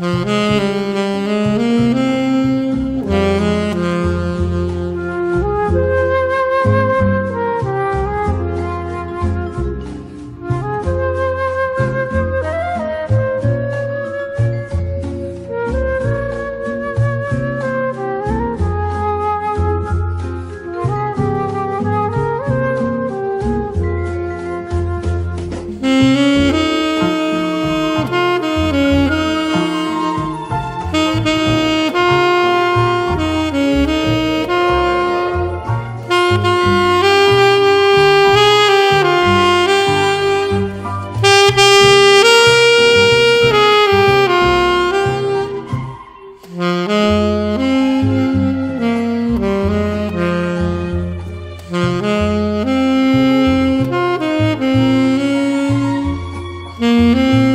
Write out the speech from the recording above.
Música Mm-hmm.